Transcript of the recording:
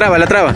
traba, la traba.